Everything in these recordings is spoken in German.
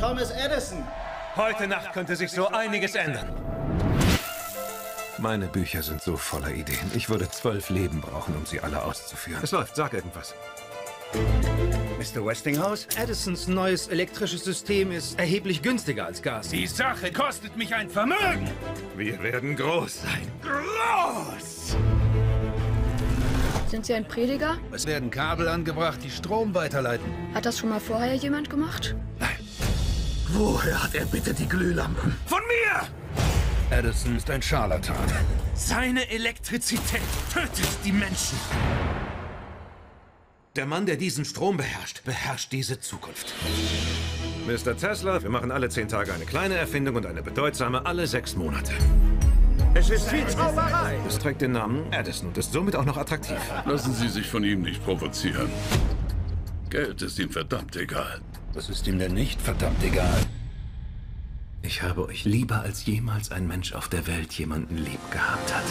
Thomas Edison. Heute Nacht könnte sich so einiges ändern. Meine Bücher sind so voller Ideen. Ich würde zwölf Leben brauchen, um sie alle auszuführen. Es läuft, sag irgendwas. Mr. Westinghouse? Edisons neues elektrisches System ist erheblich günstiger als Gas. Die Sache kostet mich ein Vermögen. Wir werden groß sein. Groß! Sind Sie ein Prediger? Es werden Kabel angebracht, die Strom weiterleiten. Hat das schon mal vorher jemand gemacht? Woher hat er bitte die Glühlampen? Von mir! Edison ist ein Scharlatan. Seine Elektrizität tötet die Menschen. Der Mann, der diesen Strom beherrscht, beherrscht diese Zukunft. Mr. Tesla, wir machen alle zehn Tage eine kleine Erfindung und eine bedeutsame alle sechs Monate. Es ist wie Zauberei. Es trägt den Namen Edison und ist somit auch noch attraktiv. Lassen Sie sich von ihm nicht provozieren. Geld ist ihm verdammt egal. Was ist ihm denn nicht verdammt egal? Ich habe euch lieber als jemals ein Mensch auf der Welt jemanden lieb gehabt hat.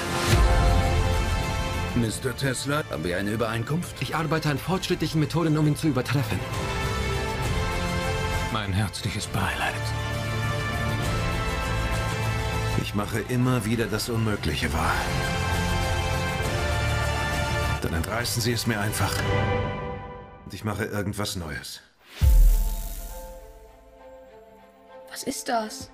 Mr. Tesla, haben wir eine Übereinkunft? Ich arbeite an fortschrittlichen Methoden, um ihn zu übertreffen. Mein herzliches Beileid. Ich mache immer wieder das Unmögliche wahr. Dann entreißen sie es mir einfach. Und ich mache irgendwas Neues. Was ist das?